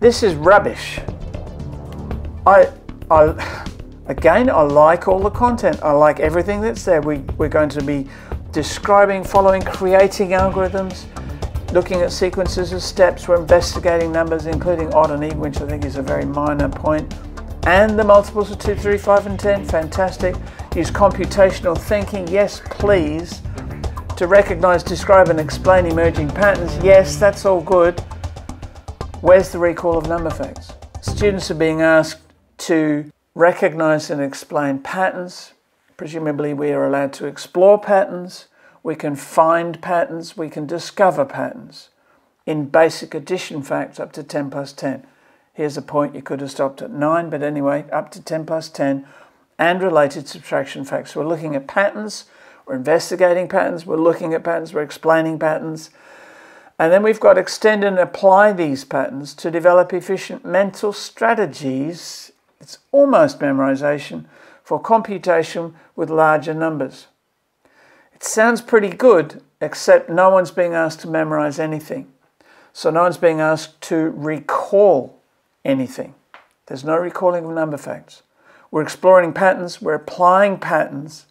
This is rubbish. I, I, again, I like all the content. I like everything that's there. We, we're going to be describing, following, creating algorithms, looking at sequences of steps. We're investigating numbers, including odd and even, which I think is a very minor point. And the multiples of 2, 3, 5, and 10. Fantastic. Use computational thinking. Yes, please. To recognize, describe, and explain emerging patterns. Yes, that's all good. Where's the recall of number facts? Students are being asked to recognize and explain patterns. Presumably, we are allowed to explore patterns. We can find patterns. We can discover patterns in basic addition facts up to 10 plus 10. Here's a point you could have stopped at 9, but anyway, up to 10 plus 10 and related subtraction facts. We're looking at patterns, we're investigating patterns, we're looking at patterns, we're explaining patterns. And then we've got extend and apply these patterns to develop efficient mental strategies. It's almost memorization for computation with larger numbers. It sounds pretty good, except no one's being asked to memorize anything. So no one's being asked to recall anything. There's no recalling of number facts. We're exploring patterns, we're applying patterns,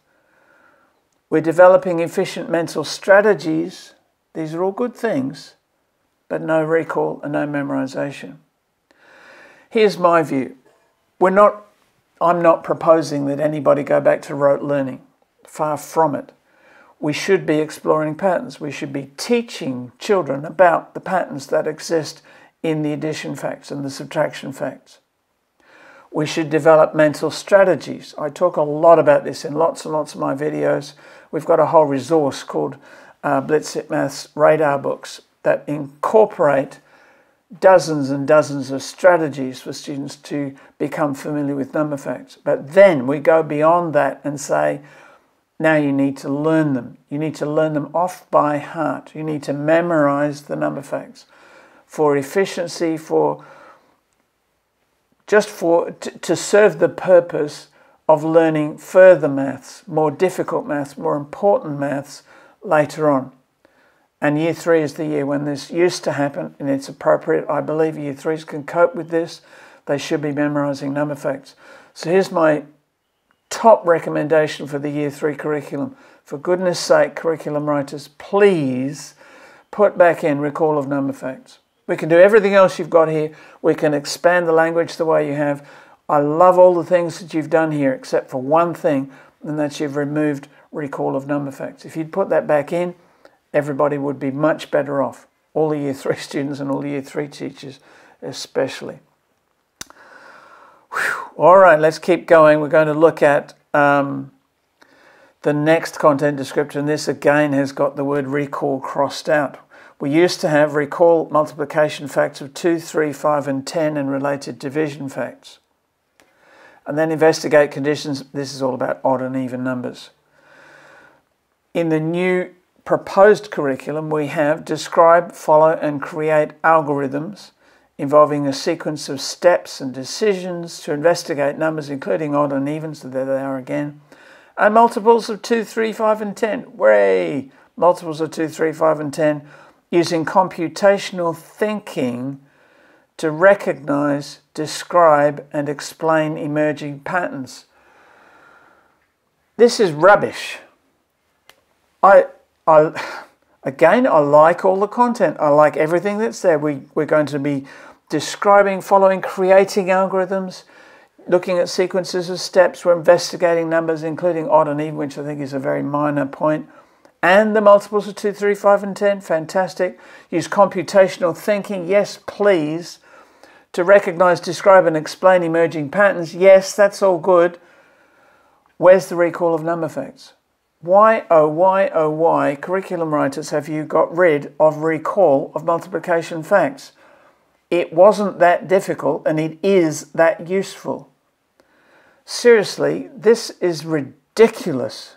we're developing efficient mental strategies these are all good things, but no recall and no memorization. Here's my view. We're not, I'm not proposing that anybody go back to rote learning. Far from it. We should be exploring patterns. We should be teaching children about the patterns that exist in the addition facts and the subtraction facts. We should develop mental strategies. I talk a lot about this in lots and lots of my videos. We've got a whole resource called uh, Blitzit Maths radar books that incorporate dozens and dozens of strategies for students to become familiar with number facts. But then we go beyond that and say, now you need to learn them. You need to learn them off by heart. You need to memorize the number facts for efficiency, for just for to serve the purpose of learning further maths, more difficult maths, more important maths later on. And year three is the year when this used to happen, and it's appropriate. I believe year threes can cope with this. They should be memorizing number facts. So here's my top recommendation for the year three curriculum. For goodness sake, curriculum writers, please put back in recall of number facts. We can do everything else you've got here. We can expand the language the way you have. I love all the things that you've done here, except for one thing, and that's you've removed recall of number facts. If you'd put that back in, everybody would be much better off. All the year three students and all the year three teachers, especially. Whew. All right, let's keep going. We're going to look at um, the next content description. This again has got the word recall crossed out. We used to have recall multiplication facts of 2, 3, 5, and 10 and related division facts. And then investigate conditions. This is all about odd and even numbers. In the new proposed curriculum, we have describe, follow, and create algorithms involving a sequence of steps and decisions to investigate numbers, including odd and even, so there they are again, and multiples of 2, 3, 5, and 10. Way! Multiples of 2, 3, 5, and 10 using computational thinking to recognize, describe, and explain emerging patterns. This is rubbish. I, I, again, I like all the content. I like everything that's there. We, we're going to be describing, following, creating algorithms, looking at sequences of steps. We're investigating numbers, including odd and even, which I think is a very minor point. And the multiples of 2, 3, 5, and 10. Fantastic. Use computational thinking. Yes, please. To recognize, describe, and explain emerging patterns. Yes, that's all good. Where's the recall of number facts? Why, oh, why, oh, why, curriculum writers, have you got rid of recall of multiplication facts? It wasn't that difficult and it is that useful. Seriously, this is ridiculous.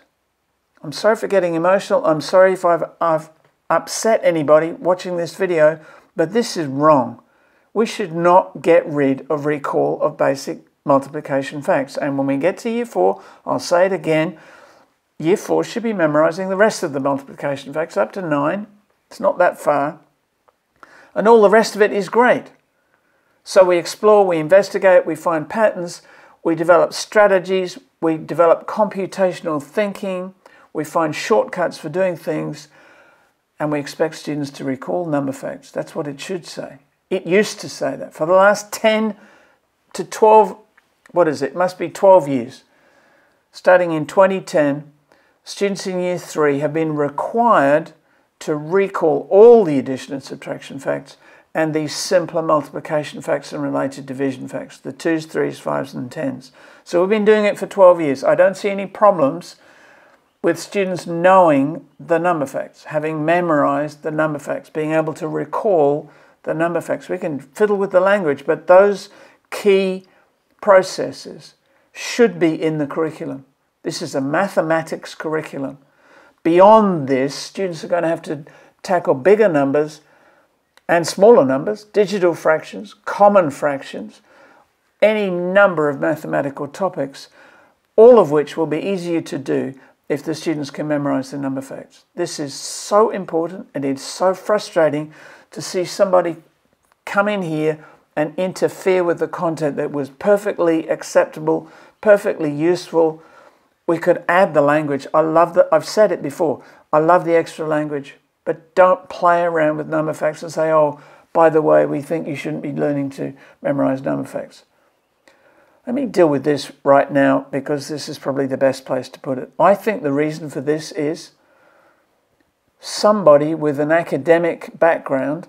I'm sorry for getting emotional. I'm sorry if I've, I've upset anybody watching this video, but this is wrong. We should not get rid of recall of basic multiplication facts. And when we get to year four, I'll say it again, Year 4 should be memorising the rest of the multiplication facts up to 9. It's not that far. And all the rest of it is great. So we explore, we investigate, we find patterns, we develop strategies, we develop computational thinking, we find shortcuts for doing things, and we expect students to recall number facts. That's what it should say. It used to say that. For the last 10 to 12, what is it? it must be 12 years. Starting in 2010, students in year three have been required to recall all the addition and subtraction facts and these simpler multiplication facts and related division facts, the twos, threes, fives, and tens. So we've been doing it for 12 years. I don't see any problems with students knowing the number facts, having memorized the number facts, being able to recall the number facts. We can fiddle with the language, but those key processes should be in the curriculum. This is a mathematics curriculum. Beyond this, students are going to have to tackle bigger numbers and smaller numbers, digital fractions, common fractions, any number of mathematical topics, all of which will be easier to do if the students can memorize the number facts. This is so important and it's so frustrating to see somebody come in here and interfere with the content that was perfectly acceptable, perfectly useful. We could add the language. I love that. I've said it before. I love the extra language. But don't play around with number facts and say, oh, by the way, we think you shouldn't be learning to memorize number facts. Let me deal with this right now because this is probably the best place to put it. I think the reason for this is somebody with an academic background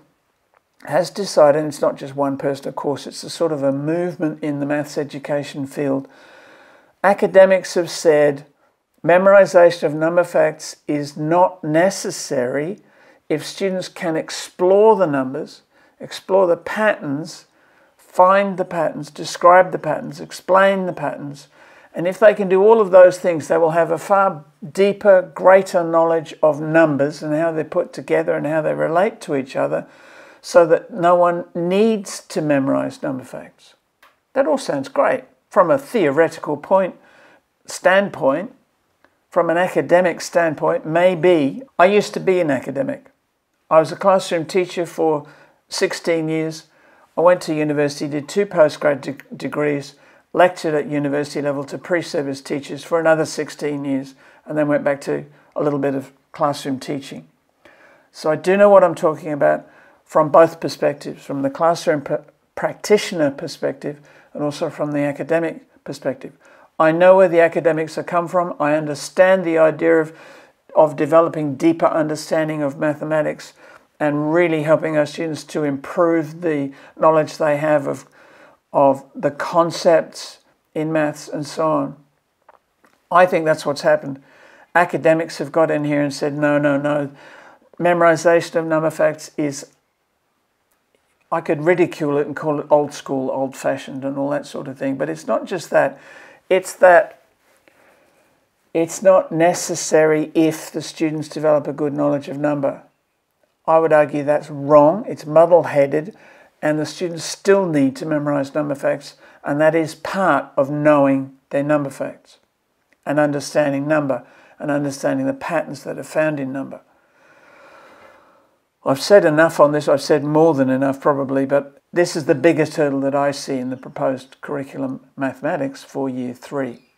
has decided, it's not just one person, of course, it's a sort of a movement in the maths education field. Academics have said memorization of number facts is not necessary if students can explore the numbers, explore the patterns, find the patterns, describe the patterns, explain the patterns, and if they can do all of those things, they will have a far deeper, greater knowledge of numbers and how they're put together and how they relate to each other so that no one needs to memorize number facts. That all sounds great from a theoretical point standpoint, from an academic standpoint, maybe. I used to be an academic. I was a classroom teacher for 16 years. I went to university, did two postgrad de- degrees, lectured at university level to pre service teachers for another 16 years, and then went back to a little bit of classroom teaching. So I do know what I'm talking about from both perspectives from the classroom pr- practitioner perspective and also from the academic perspective. I know where the academics have come from. I understand the idea of of developing deeper understanding of mathematics and really helping our students to improve the knowledge they have of, of the concepts in maths and so on. I think that's what's happened. Academics have got in here and said, no, no, no. Memorization of number facts is, I could ridicule it and call it old school, old fashioned, and all that sort of thing. But it's not just that, it's that it's not necessary if the students develop a good knowledge of number. I would argue that's wrong, it's muddle headed, and the students still need to memorize number facts, and that is part of knowing their number facts and understanding number and understanding the patterns that are found in number. I've said enough on this, I've said more than enough probably, but this is the biggest hurdle that I see in the proposed curriculum mathematics for year three.